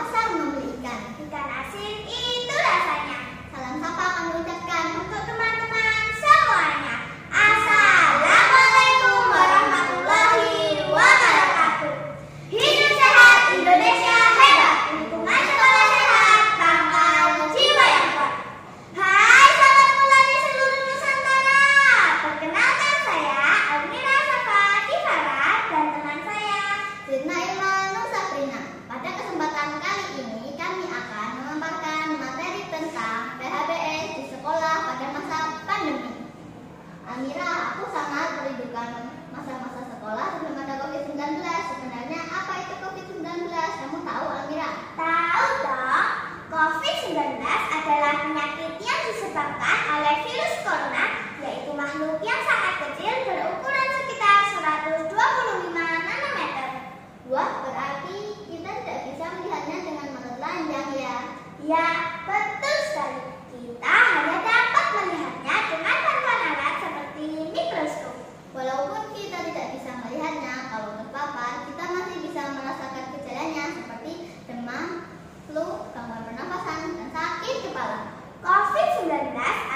pasar membeli ikan. Ikan asin itu rasanya. Salam sapa kami ucapkan untuk Amira, aku sangat merindukan masa-masa sekolah sebelum ada COVID-19. kita tidak bisa melihatnya kalau terpapar, kita masih bisa merasakan gejalanya seperti demam, flu, gangguan pernafasan, dan sakit kepala. COVID-19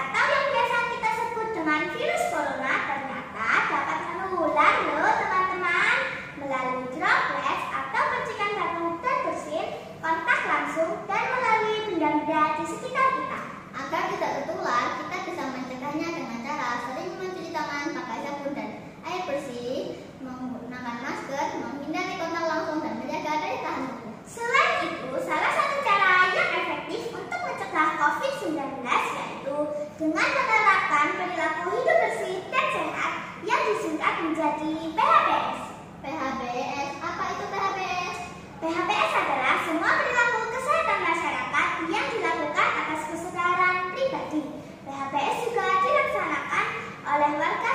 forever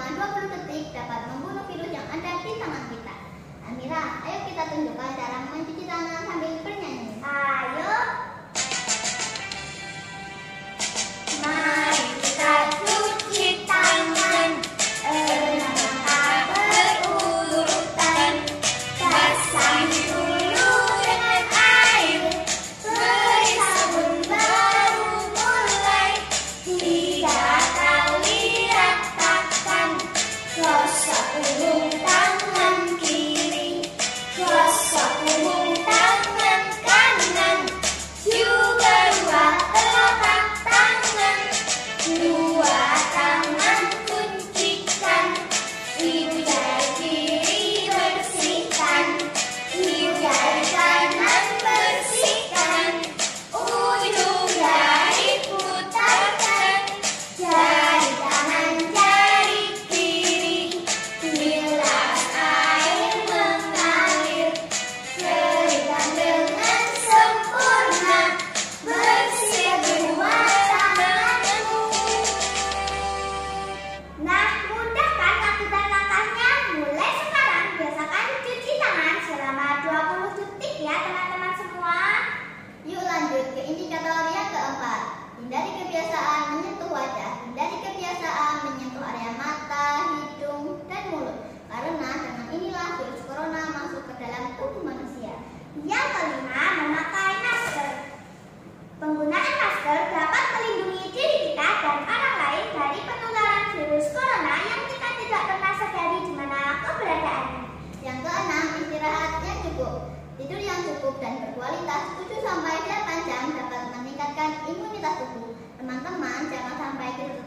selama 20 detik dapat membunuh virus yang ada di tangan kita. Amira, ayo kita tunjukkan cara mencuci tangan sambil bernyanyi. Ayo!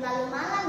terlalu malam.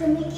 PHBS itu